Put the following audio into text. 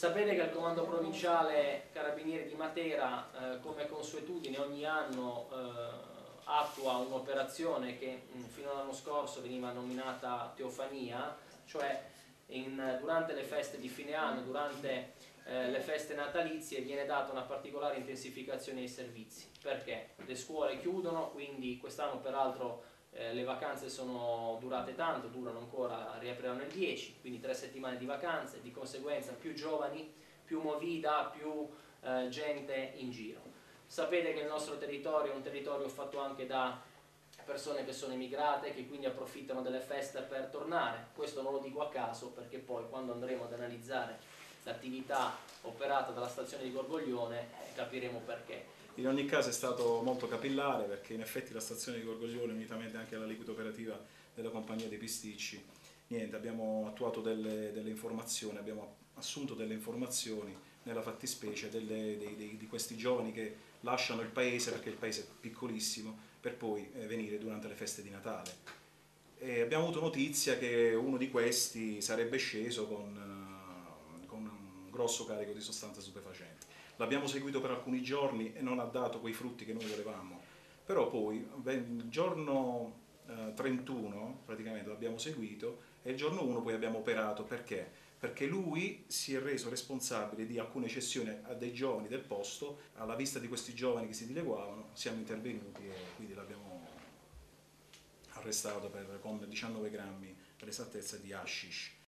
Sapete che il Comando Provinciale Carabinieri di Matera, eh, come consuetudine, ogni anno eh, attua un'operazione che mh, fino all'anno scorso veniva nominata Teofania, cioè in, durante le feste di fine anno, durante eh, le feste natalizie viene data una particolare intensificazione dei servizi. Perché? Le scuole chiudono, quindi quest'anno peraltro eh, le vacanze sono durate tanto, durano ancora, riapriranno il 10, quindi tre settimane di vacanze, di conseguenza più giovani, più movida, più eh, gente in giro. Sapete che il nostro territorio è un territorio fatto anche da persone che sono emigrate, che quindi approfittano delle feste per tornare. Questo non lo dico a caso perché poi quando andremo ad analizzare l'attività operata dalla stazione di Gorgoglione capiremo perché. In ogni caso è stato molto capillare perché in effetti la stazione di Gorgoglione, unitamente anche alla liquida operativa della compagnia dei Pisticci, niente, abbiamo attuato delle, delle informazioni, abbiamo assunto delle informazioni nella fattispecie delle, dei, dei, di questi giovani che lasciano il paese perché il paese è piccolissimo per poi eh, venire durante le feste di Natale. E abbiamo avuto notizia che uno di questi sarebbe sceso con, uh, con un grosso carico di sostanze stupefacenti. L'abbiamo seguito per alcuni giorni e non ha dato quei frutti che noi volevamo, però poi il giorno uh, 31 praticamente l'abbiamo seguito e il giorno 1 poi abbiamo operato perché? perché lui si è reso responsabile di alcune cessioni a dei giovani del posto, alla vista di questi giovani che si dileguavano siamo intervenuti e quindi l'abbiamo arrestato per, con 19 grammi per esattezza di hashish.